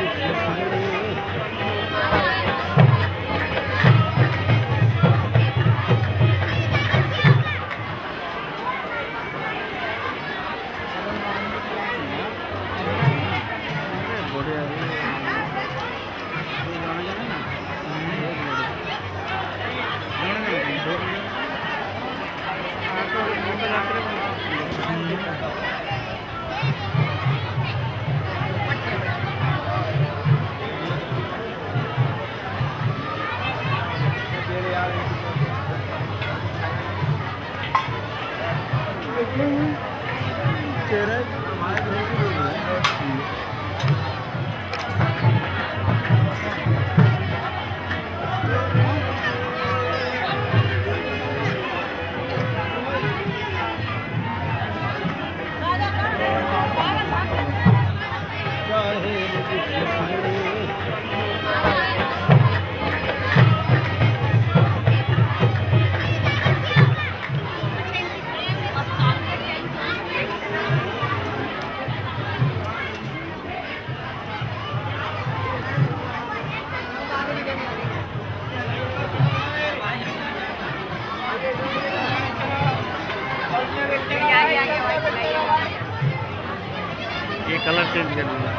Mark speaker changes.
Speaker 1: Thank you. ये colour change कर दिया।